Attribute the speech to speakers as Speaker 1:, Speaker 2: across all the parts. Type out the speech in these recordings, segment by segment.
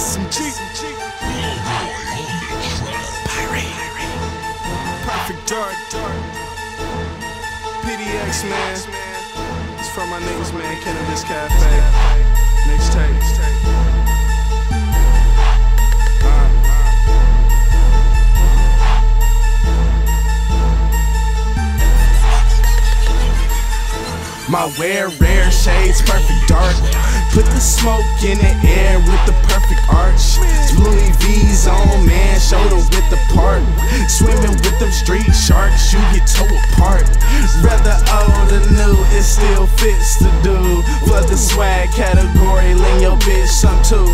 Speaker 1: SMG. Pirate. Perfect dark, dark. PDX, man. It's from my niggas, man. Cannabis Cafe. Mixtape. My wear rare shades, perfect dark. Put the smoke in the air with the perfect arch. Louis V's on, man, shoulder width apart. Swimming with them street sharks, you get toe apart. Rather old or new, it still fits to do. For the swag category, lean your bitch some too.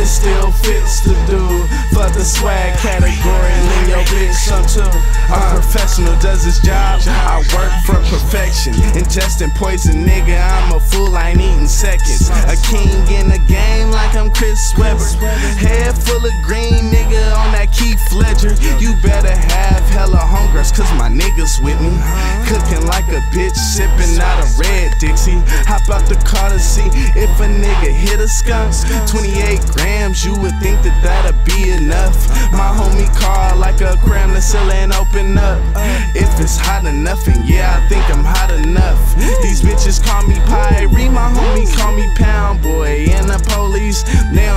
Speaker 1: It still fits to do. For the swag category, lean your bitch some too. A professional does his job, I work for perfection. Ingesting poison, nigga, I'm a fool, I ain't eating seconds. A king in the game like I'm Chris Webber. Head full of green, nigga, on that Heath Ledger. You better have cause my niggas with me. Cooking like a bitch, sipping out a red Dixie. Hop out the car to see if a nigga hit a skunk. 28 grams, you would think that that'd be enough. My homie car like a cram the ceiling open up. If it's hot enough, and yeah, I think I'm hot enough. These bitches call me Pyre, my homie call me Pound Boy. And the police, they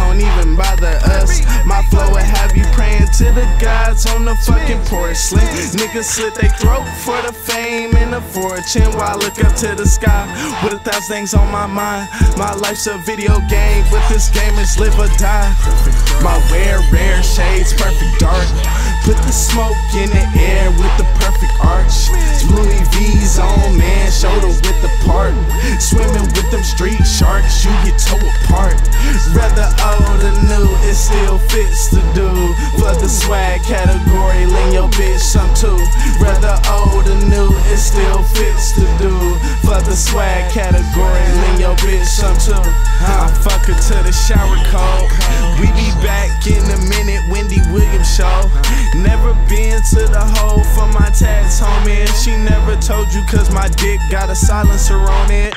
Speaker 1: to the gods on the fucking porcelain. Niggas slit their throat for the fame and the fortune. While I look up to the sky with a thousand things on my mind. My life's a video game, but this game is live or die. My rare, rare width. Swimming with them street sharks, you get toe apart. Rather old or new, it still fits to do. For the swag category, lean your bitch some too. Rather old or new, it still fits to do. For the swag category, lean your bitch some too. I fuck her to the shower cold. We be back in a minute, Wendy Williams show. Never been to the hole for my tats, homie. And she never told you cause my dick got a silencer on it.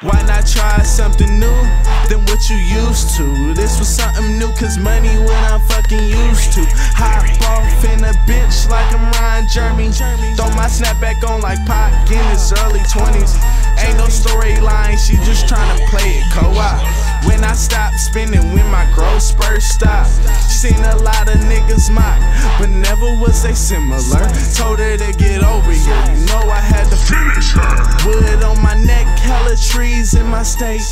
Speaker 1: Why not try something new than what you used to? This was something new, cause money when I'm fucking used to. Hop off in a bitch like I'm Ron Jeremy. Throw my snapback on like Pac in his early 20s. Ain't no storyline, she just tryna play it co op. When I stop spinning, when my growth spurt stop. Seen a lot of niggas mock, but never was they similar. Told her to get over here, you know I had to finish her. Wood on my neck, hella trees in my state.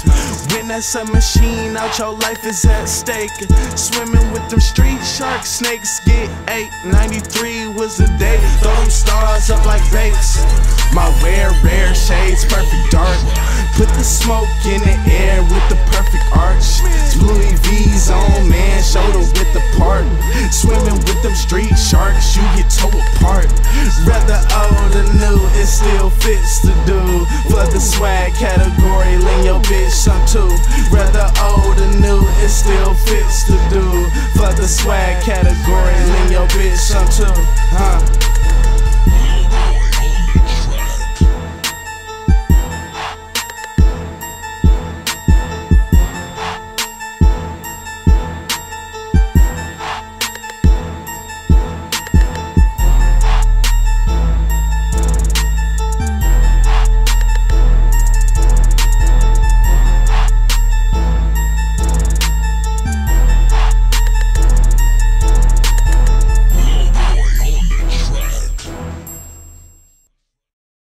Speaker 1: When that's a machine, out your life is at stake. Swimming with them street sharks, snakes get eight. 93 was the day, throw them stars up like baits. My wear rare shades, perfect dark. Put the smoke in the air with the perfect arch. Louis V's on, man, shoulder width apart. Swimming with them street sharks, you get toe apart. Rather old or new, it still fits to do. For the swag category, lean your bitch some too.